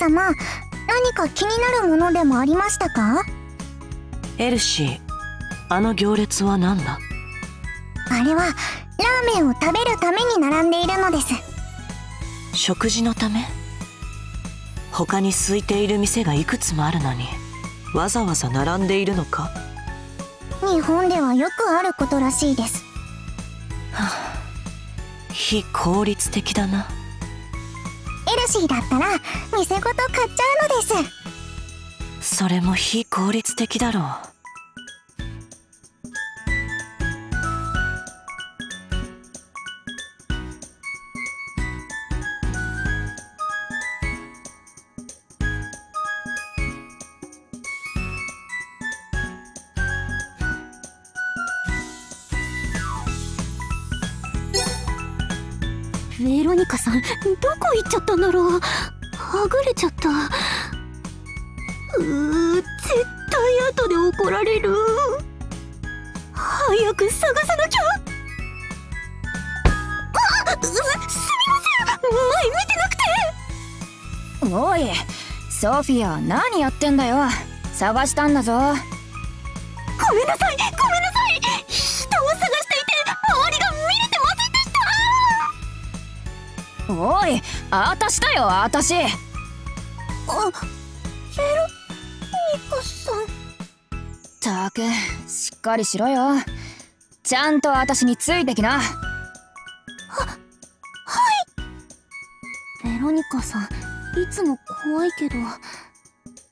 様何か気になるものでもありましたか？エルシーあの行列は何だ？あれはラーメンを食べるために並んでいるのです。食事のため？他に空いている店がいくつもあるのにわざわざ並んでいるのか？日本ではよくあることらしいです。非効率的だなエルシーだったら店ごと買っちゃうのです。それも非効率的だろう。ベロニカさんどこ行っちゃったんだろう？はぐれちゃった。うー絶対後で怒られる。早く探さなきゃ。あすすみません。前見てなくて。おいソフィア何やってんだよ。探したんだぞ。ごめんなさいごめんおいあたしだよあたし。あベロニカさん。たくしっかりしろよ。ちゃんとあたしについてきな。ベロニカさんいつも怖いけど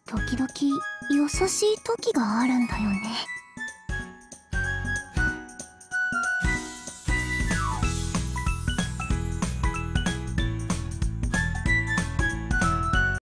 時々優しい時があるんだよね